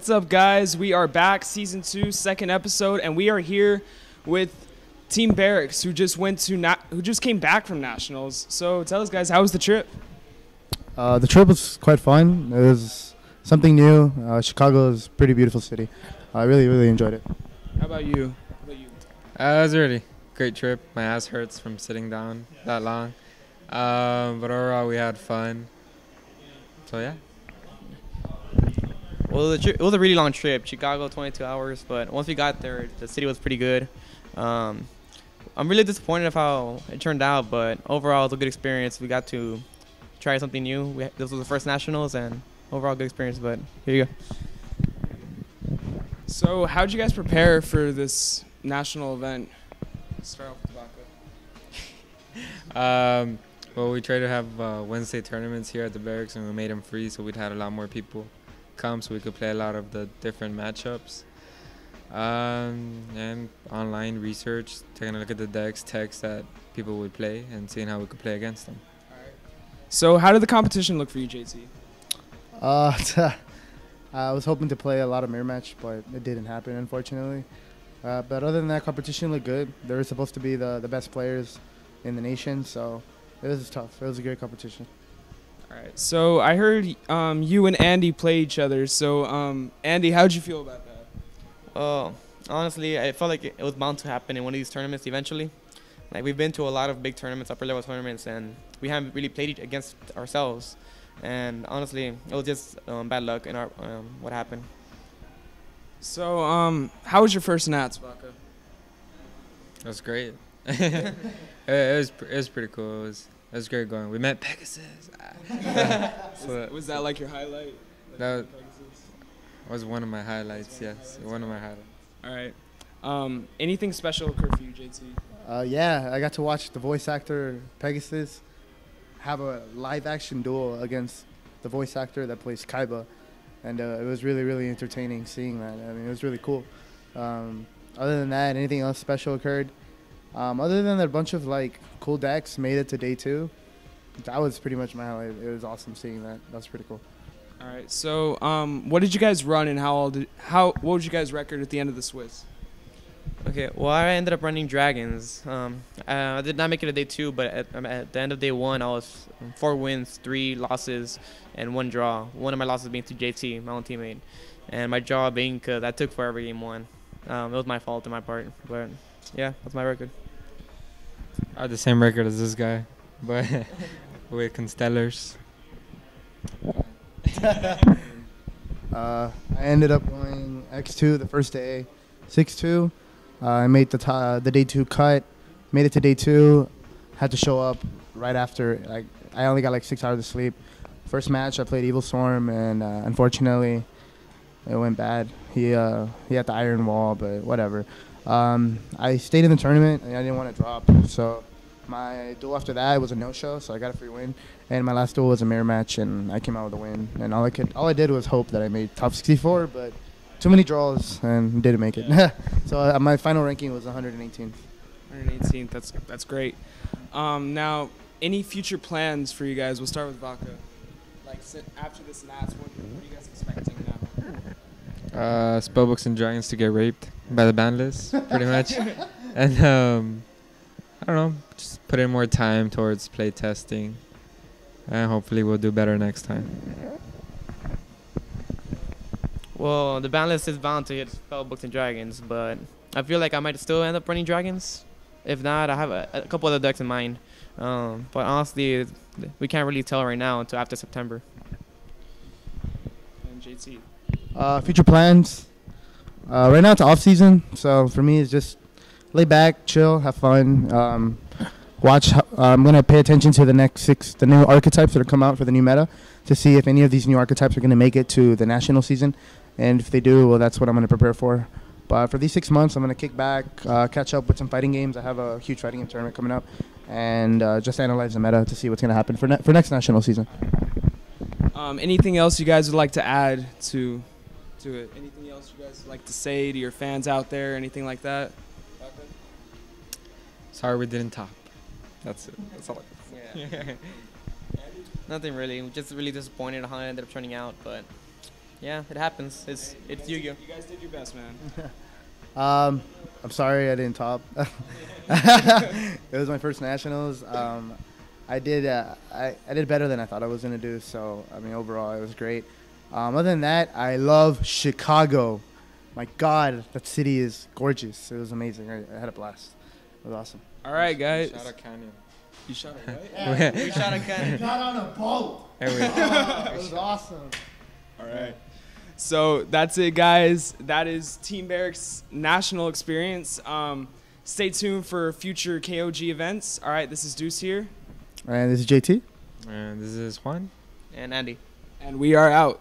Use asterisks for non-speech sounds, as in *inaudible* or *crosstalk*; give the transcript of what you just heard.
What's up, guys? We are back, season two, second episode, and we are here with Team Barracks, who just went to na- who just came back from nationals. So tell us, guys, how was the trip? Uh, the trip was quite fun. It was something new. Uh, Chicago is a pretty beautiful city. I really, really enjoyed it. How about you? How about you? Uh, it was a really great trip. My ass hurts from sitting down that long. Um, but overall, we had fun. So, yeah. Well, the tri- it was a really long trip. Chicago, 22 hours, but once we got there, the city was pretty good. Um, I'm really disappointed of how it turned out, but overall, it was a good experience. We got to try something new. We, this was the first nationals, and overall, good experience. But here you go. So, how'd you guys prepare for this national event? Start off with Vaca. *laughs* Um, well, we try to have uh, Wednesday tournaments here at the barracks, and we made them free, so we'd had a lot more people come, so we could play a lot of the different matchups. Um, and online research, taking a look at the decks, techs that people would play, and seeing how we could play against them. So, how did the competition look for you, JT? Uh, *laughs* I was hoping to play a lot of mirror match, but it didn't happen, unfortunately. Uh, but other than that, competition looked good. They were supposed to be the, the best players in the nation, so it was tough. It was a great competition. All right. So, I heard um, you and Andy play each other. So, um, Andy, how'd you feel about that? Oh, honestly, I felt like it it was bound to happen in one of these tournaments eventually. Like we've been to a lot of big tournaments, upper level tournaments, and we haven't really played it against ourselves. And honestly, it was just um, bad luck in our um, what happened. So, um, how was your first Nats, Vaca? It was great. *laughs* it, it was it was pretty cool. It was it was great going. We met Pegasus. Ah. *laughs* so Was that like your highlight? Like That was- Pegasus? that was one of my highlights. Yes, one of my highlights. All right. Um, anything special occurred for you, JT? Uh, yeah, I got to watch the voice actor Pegasus have a live action duel against the voice actor that plays Kaiba, and uh, it was really really entertaining seeing that. I mean, it was really cool. Um, other than that, anything else special occurred? Um, other than that, a bunch of like cool decks made it to day two. That was pretty much my highlight. It was awesome seeing that. That was pretty cool. All right. So, um, what did you guys run, and how old? Did, how what was you guys' record at the end of the Swiss? Okay, well, I ended up running dragons. Um, I did not make it to day two, but at, um, at the end of day one, I was four wins, three losses, and one draw. One of my losses being to JT, my own teammate, and my draw being because I took forever game one. Um, it was my fault on my part, but yeah, that's my record. I had the same record as this guy, but *laughs* with Constellars. *laughs* Uh, I ended up going X2 the first day, 6-2. Uh, I made the t- the day two cut, made it to day two, had to show up right after. Like I only got like six hours of sleep. First match I played Evilswarm, and uh, unfortunately, it went bad. He uh, he had the iron wall, but whatever. Um, I stayed in the tournament, and I didn't want to drop, so my duel after that was a no-show, so I got a free win. And my last duel was a mirror match, and I came out with a win. And all I could, all I did was hope that I made top 64, but too many draws and didn't make it. *laughs* so uh, my final ranking was 118th. 118th. That's that's great. Um, now, any future plans for you guys? We'll start with Vaca. Like sit after this Nats, what, what are you guys expecting now? Uh, Spellbooks and Dragons to get raped by the ban list, pretty much. *laughs* and um, I don't know, just put in more time towards play testing, and hopefully we'll do better next time. Well, the ban list is bound to hit Spellbooks and Dragons, but I feel like I might still end up running Dragons. If not, I have a, a couple other decks in mind. Um, but honestly, we can't really tell right now until after September. And JT. Uh, future plans. Uh, right now it's off season, so for me it's just lay back, chill, have fun. Um, watch. Uh, I'm gonna pay attention to the next six, the new archetypes that are come out for the new meta, to see if any of these new archetypes are gonna make it to the national season, and if they do, well, that's what I'm gonna prepare for. But for these six months, I'm gonna kick back, uh, catch up with some fighting games. I have a huge fighting game tournament coming up, and uh, just analyze the meta to see what's gonna happen for ne- for next national season. Um, anything else you guys would like to add to to it? Anything else you guys like to say to your fans out there? Anything like that? Sorry we didn't top. That's it. That's all. Yeah. *laughs* Nothing really. We're just really disappointed how it ended up turning out, but yeah, it happens. It's You it's guys Yu-Gi-Oh. did- You guys did your best, man. *laughs* *laughs* Um, I'm sorry I didn't top. it was my first nationals. Um, I did uh, I, I did better than I thought I was gonna do. So I mean overall it was great. Um, other than that, I love Chicago. My God, that city is gorgeous. It was amazing. I, I had a blast. It was awesome. All right, guys. Shout out Canyon. You shot it right. We shot a cannon. got on a boat. There we *laughs* go. it was awesome. All right. So that's it, guys. That is Team Barracks national experience. Um, stay tuned for future KOG events. All right, this is Deuce here, And this is JT. And this is Juan. And Andy. and we are out.